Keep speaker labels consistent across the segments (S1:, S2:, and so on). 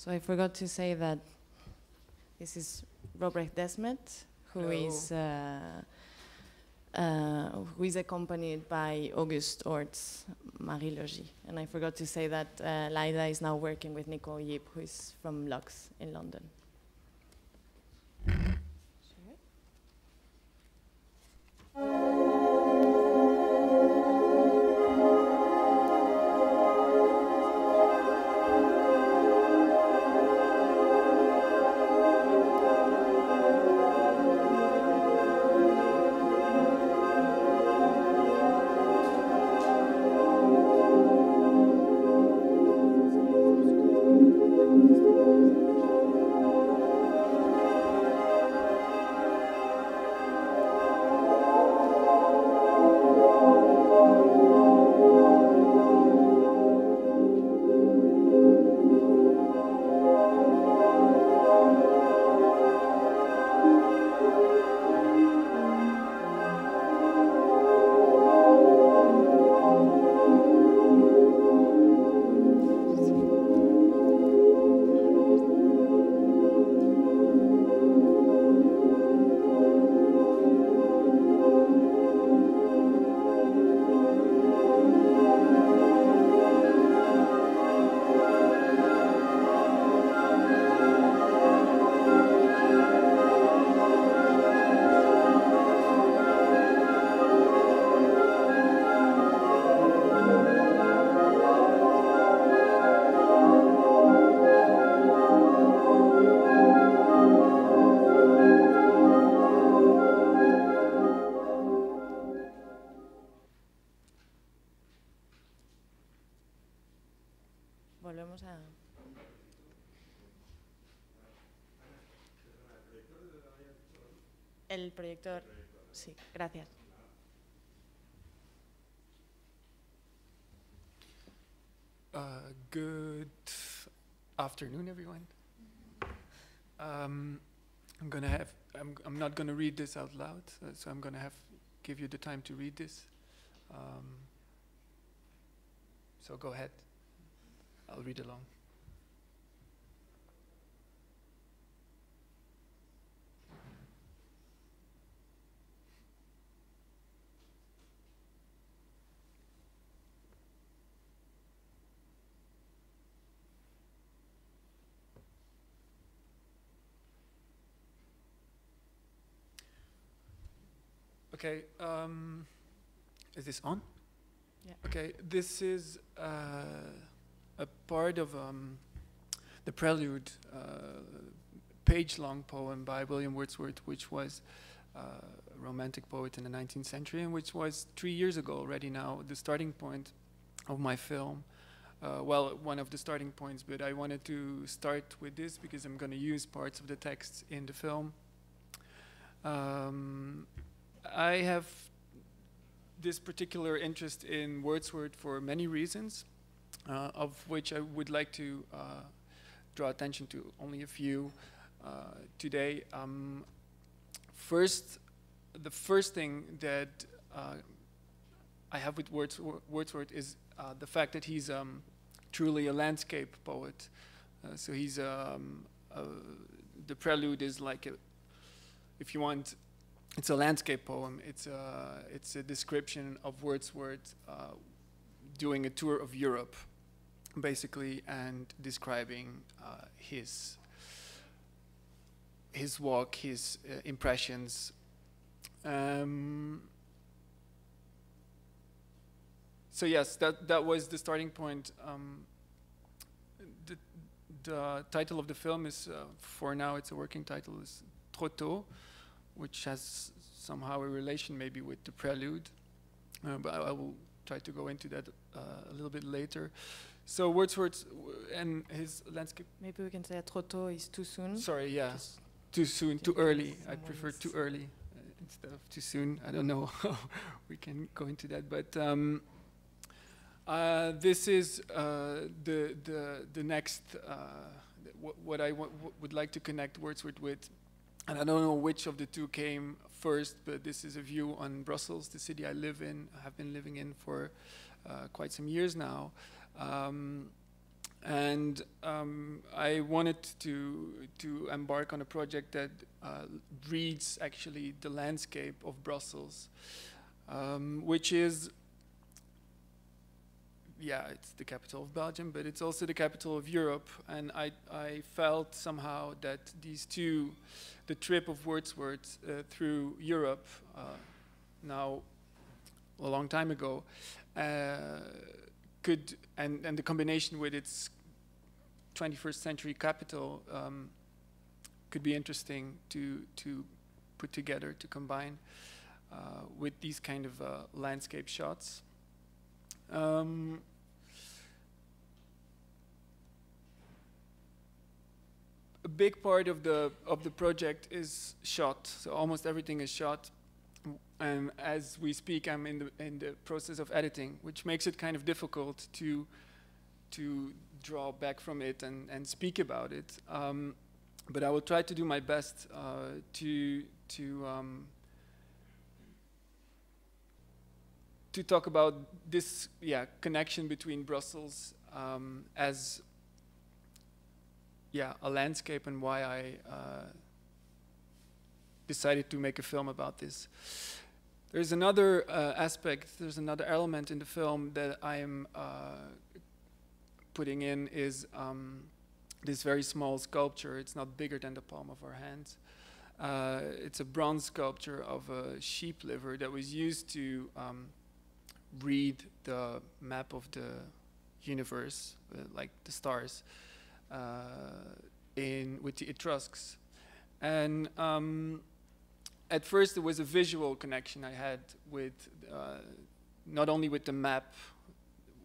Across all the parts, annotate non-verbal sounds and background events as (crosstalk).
S1: So I forgot to say that this is Robbrecht Desmet, who
S2: Hello.
S1: is uh, uh, who is accompanied by Auguste Orts, Marie Logie. And I forgot to say that uh, Laida is now working with Nicole Yip, who is from Lux in London. Proyector. Sí, gracias.
S2: Uh, good afternoon, everyone. Um, I'm gonna have. I'm. I'm not gonna read this out loud, so I'm gonna have give you the time to read this. Um, so go ahead. I'll read along. Okay. Um, is this on?
S1: Yeah.
S2: Okay. This is uh, a part of um, the prelude, uh, page-long poem by William Wordsworth, which was uh, a romantic poet in the 19th century, and which was three years ago already. Now the starting point of my film. Uh, well, one of the starting points, but I wanted to start with this because I'm going to use parts of the text in the film. Um, I have this particular interest in Wordsworth for many reasons, uh, of which I would like to uh, draw attention to only a few uh, today. Um, first, the first thing that uh, I have with Wordsworth, is uh, the fact that he's um, truly a landscape poet. So he's um, the prelude is like a, if you want it's a landscape poem. It's a, it's a description of Wordsworth uh, doing a tour of Europe, basically, and describing uh, his his walk, his uh, impressions. Um, so yes, that that was the starting point. Um, the, the title of the film is, uh, for now, it's a working title, is Trop tôt which has somehow a relation maybe with the prelude, uh, but I, I, will try to go into that uh, a little bit later. So Wordsworth and his landscape.
S1: Maybe we can say trop tôt is too soon.
S2: Sorry, yeah, too soon, too early. I prefer too early uh, instead of too soon. I don't know (laughs) how we can go into that, but. Um, uh, this is uh, the the the next uh, what I would like to connect Wordsworth with and I don't know which of the two came first, but this is a view on Brussels, the city I live in, I have been living in for uh, quite some years now. Um, and um, I wanted to to embark on a project that uh, reads actually the landscape of Brussels, um, which is yeah, it's the capital of Belgium, but it's also the capital of Europe. And I, I felt somehow that these two, the trip of Wordsworth uh, through Europe, uh, now a long time ago, uh, could, and, and the combination with its 21st century capital um, could be interesting to, to put together, to combine uh, with these kind of uh, landscape shots. Um, big part of the of the project is shot. So almost everything is shot. And as we speak, I'm in the in the process of editing, which makes it kind of difficult to to draw back from it and, and speak about it. Um, but I will try to do my best uh, to to um, to talk about this yeah connection between Brussels um, as yeah, a landscape and why I uh, decided to make a film about this. There's another uh, aspect, there's another element in the film that I am uh, putting in is um, this very small sculpture. It's not bigger than the palm of our hands. Uh, it's a bronze sculpture of a sheep liver that was used to um, read the map of the universe, uh, like the stars. Uh, in with the Etruscs, and um, at first there was a visual connection I had with uh, not only with the map,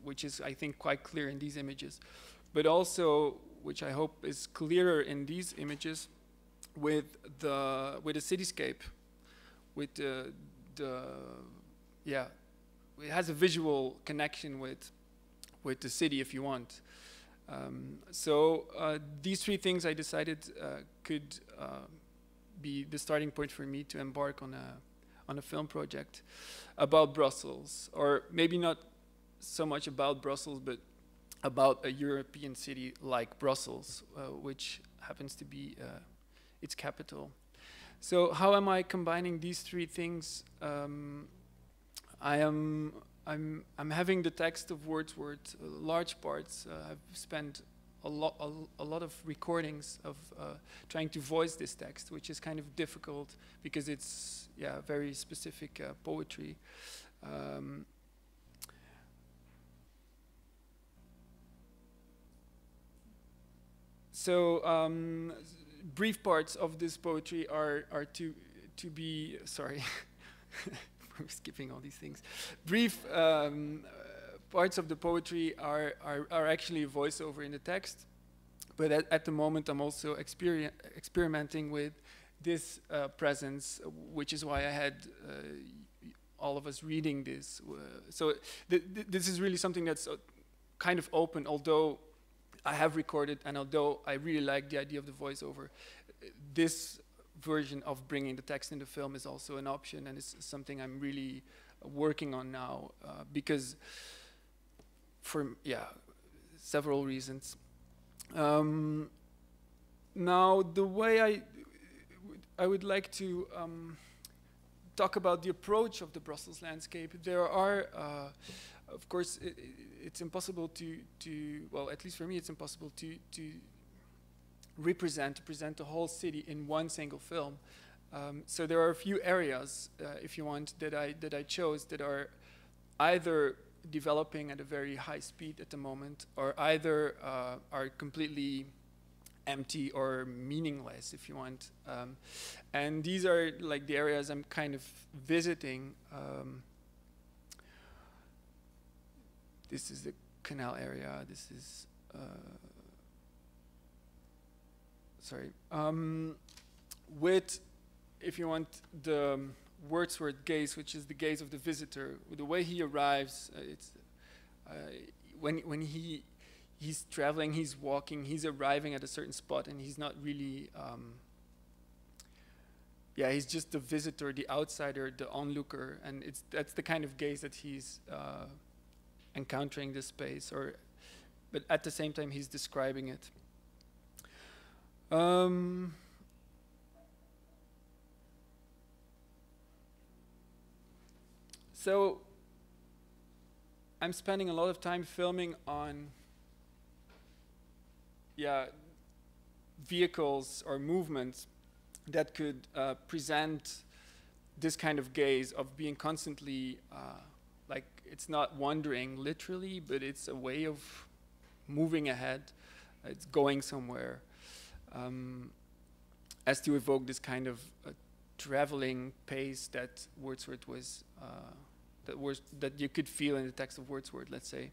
S2: which is I think quite clear in these images, but also which I hope is clearer in these images with the with the cityscape, with the the yeah, it has a visual connection with with the city if you want. Um, so uh, these three things I decided uh, could uh, be the starting point for me to embark on a on a film project about Brussels, or maybe not so much about Brussels, but about a European city like Brussels, uh, which happens to be uh, its capital. So how am I combining these three things? Um, I am I'm, I'm having the text of Wordsworth, uh, large parts. Uh, I've spent a lot, a, a, lot of recordings of uh, trying to voice this text, which is kind of difficult because it's, yeah, very specific uh, poetry. Um, so um, brief parts of this poetry are, are to, to be, sorry. (laughs) (laughs) Skipping all these things. Brief um, uh, parts of the poetry are, are, are actually a voiceover in the text, but at, at the moment I'm also exper experimenting with this uh, presence, which is why I had uh, all of us reading this. Uh, so th th this is really something that's uh, kind of open, although I have recorded and although I really like the idea of the voiceover, this version of bringing the text in the film is also an option, and it's something I'm really working on now uh, because, for yeah, several reasons. Um, now, the way I I would like to um, talk about the approach of the Brussels landscape. There are, uh, of course, it, it's impossible to to well, at least for me, it's impossible to to represent, to present the whole city in one single film. Um, so there are a few areas, uh, if you want, that I, that I chose that are either developing at a very high speed at the moment or either uh, are completely empty or meaningless, if you want. Um, and these are like the areas I'm kind of visiting. Um, this is the canal area. This is uh, sorry, um, with, if you want, the Wordsworth gaze, which is the gaze of the visitor, the way he arrives, uh, it's uh, when when he he's traveling, he's walking, he's arriving at a certain spot, and he's not really. Um, yeah, he's just the visitor, the outsider, the onlooker, and it's that's the kind of gaze that he's uh, encountering this space, or but at the same time he's describing it. Um, so I'm spending a lot of time filming on yeah vehicles or movements that could uh, present this kind of gaze of being constantly uh, like it's not wandering literally, but it's a way of moving ahead. It's going somewhere, um, as to evoke this kind of uh, traveling pace that Wordsworth was uh, that was that you could feel in the text of Wordsworth, let's say.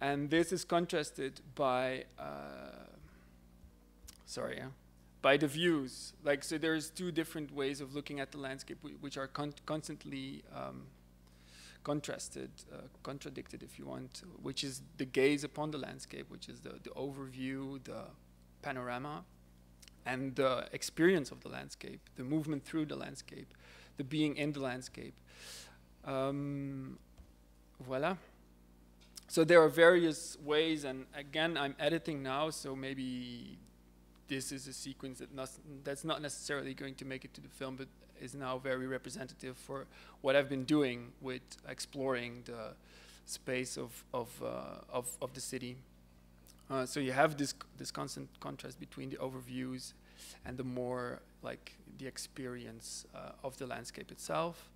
S2: And this is contrasted by uh, sorry, yeah by the views. Like, so there's two different ways of looking at the landscape, which are con constantly um, contrasted, uh, contradicted, if you want, which is the gaze upon the landscape, which is the, the overview, the panorama, and the experience of the landscape, the movement through the landscape, the being in the landscape. Um, voila. So there are various ways, and again, I'm editing now, so maybe this is a sequence that not, that's not necessarily going to make it to the film, but is now very representative for what I've been doing with exploring the space of of uh, of, of the city. Uh, so you have this this constant contrast between the overviews and the more like the experience uh, of the landscape itself.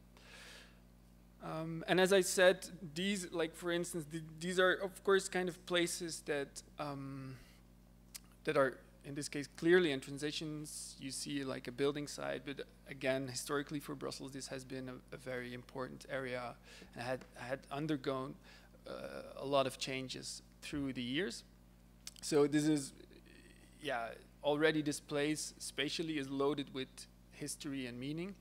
S2: Um, and as I said, these, like for instance, th these are of course kind of places that um, that are in this case, clearly in transitions, you see like a building site, but again, historically for Brussels, this has been a, a very important area and had, had undergone uh, a lot of changes through the years. So this is, yeah, already this place spatially is loaded with history and meaning.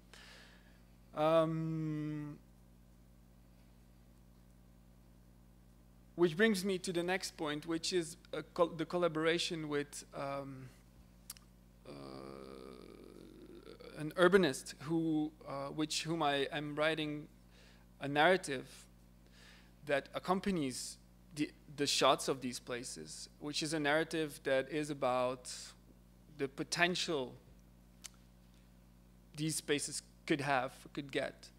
S2: Um, Which brings me to the next point, which is col the collaboration with um, uh, an urbanist who, uh, which whom I am writing a narrative that accompanies the, the shots of these places, which is a narrative that is about the potential these spaces could have, could get.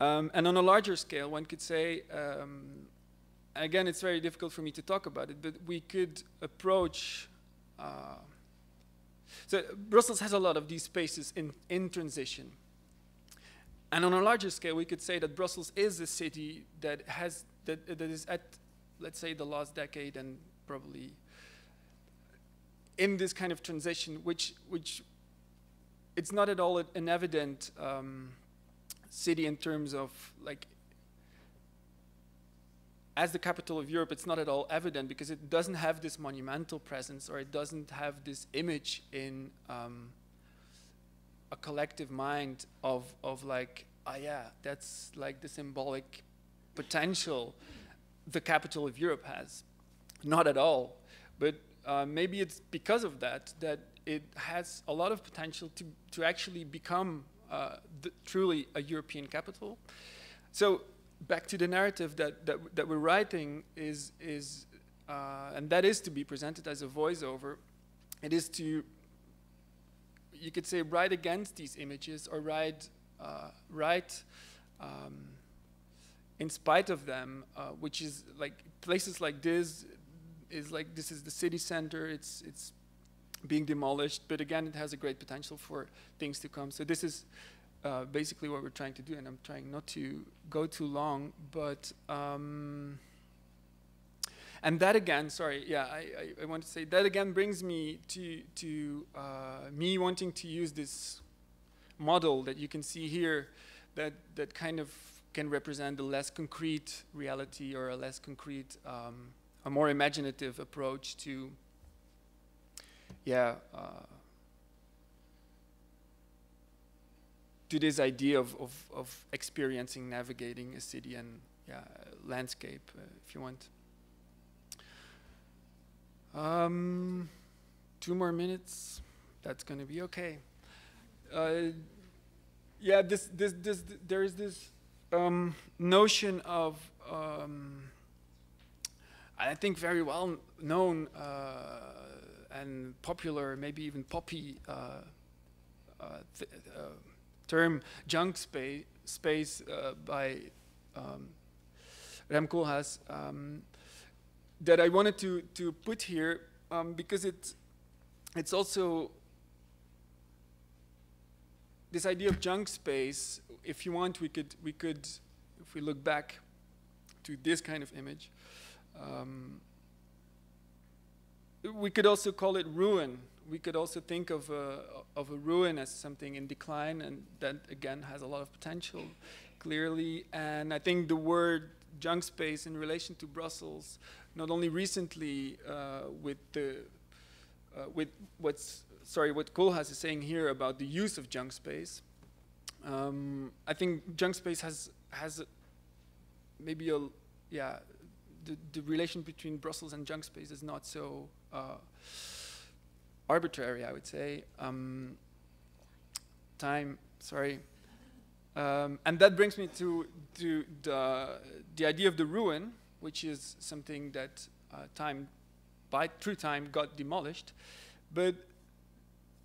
S2: Um, and on a larger scale, one could say um, again, it's very difficult for me to talk about it, but we could approach. Uh, so Brussels has a lot of these spaces in, in transition. And on a larger scale, we could say that Brussels is a city that has that, that is at, let's say, the last decade and probably in this kind of transition, which which it's not at all an evident um, city in terms of like as the capital of Europe, it's not at all evident because it doesn't have this monumental presence or it doesn't have this image in um, a collective mind of, of like, ah, oh yeah, that's like the symbolic potential the capital of Europe has. Not at all. But uh, maybe it's because of that that it has a lot of potential to, to actually become uh, truly a European capital. So back to the narrative that, that, that we're writing is, is uh, and that is to be presented as a voiceover. It is to, you could say, write against these images or write, uh, write um, in spite of them, uh, which is like places like this is like this is the city center. It's it's being demolished, but again, it has a great potential for things to come. So this is uh, basically what we're trying to do, and I'm trying not to go too long, but um, and that again, sorry, yeah, I, I, I, want to say that again brings me to to uh, me wanting to use this model that you can see here, that that kind of can represent a less concrete reality or a less concrete, um, a more imaginative approach to, yeah. Uh, to this idea of, of, of experiencing navigating a city and yeah, landscape, uh, if you want. Um, two more minutes. That's going to be okay. Uh, yeah, this, this, this, th there is this um, notion of um, I think, very well known uh, and popular, maybe even poppy uh, uh, uh term junk spa space uh, by um, Rem Koolhaas um, that I wanted to, to put here um, because it, it's also this idea of junk space, if you want, we could, we could, if we look back to this kind of image, um, we could also call it ruin. We could also think of a, of a ruin as something in decline, and that again has a lot of potential, clearly. And I think the word junk space in relation to Brussels, not only recently uh, with the uh, with what's sorry what Koolhaas is saying here about the use of junk space. Um, I think junk space has has maybe a yeah the, the relation between Brussels and junk space is not so uh, arbitrary, I would say. Um, time, sorry. Um, and that brings me to, to the, the idea of the ruin, which is something that uh, time, by through time, got demolished. But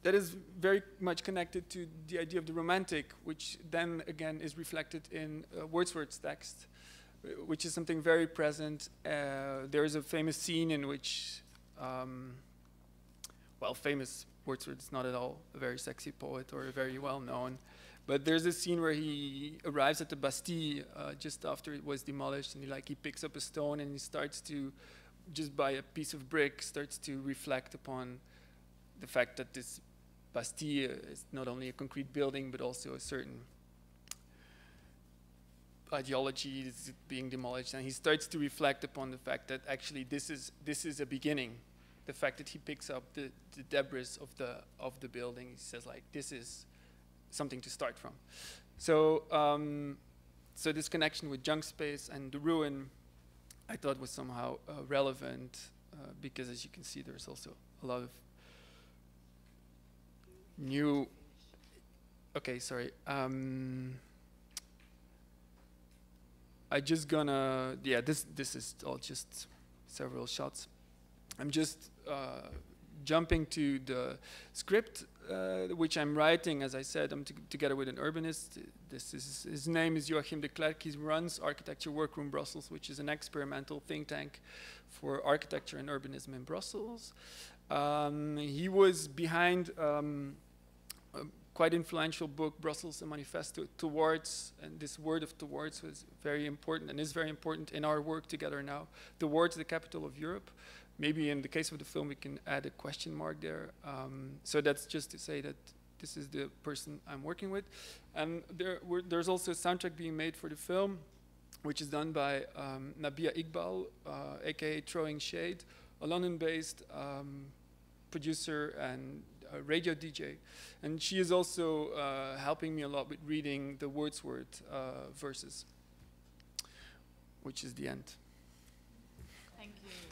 S2: that is very much connected to the idea of the romantic, which then again is reflected in uh, Wordsworth's text which is something very present. Uh, there is a famous scene in which, um, well, famous Wordsworth is not at all a very sexy poet or very well known, but there's a scene where he arrives at the Bastille uh, just after it was demolished, and he like he picks up a stone and he starts to, just by a piece of brick, starts to reflect upon the fact that this Bastille is not only a concrete building but also a certain ideology is being demolished, and he starts to reflect upon the fact that actually this is this is a beginning. The fact that he picks up the, the debris of the of the building, he says like this is something to start from. So um, so this connection with junk space and the ruin, I thought was somehow uh, relevant uh, because as you can see, there's also a lot of new. Okay, sorry. Um, I just gonna yeah this this is all just several shots. I'm just uh, jumping to the script uh, which I'm writing. As I said, I'm together with an urbanist. This is his name is Joachim Declerck. He runs Architecture Workroom Brussels, which is an experimental think tank for architecture and urbanism in Brussels. Um, he was behind. Um, quite influential book, Brussels, a Manifesto towards, and this word of towards was very important and is very important in our work together now. Towards the capital of Europe. Maybe in the case of the film, we can add a question mark there. Um, so that's just to say that this is the person I'm working with. And there, there's also a soundtrack being made for the film, which is done by um, Nabihah Iqbal, uh, aka Throwing Shade, a London-based um, producer and a radio DJ. And she is also uh, helping me a lot with reading the Wordsworth uh, verses, which is the end.
S1: Thank you.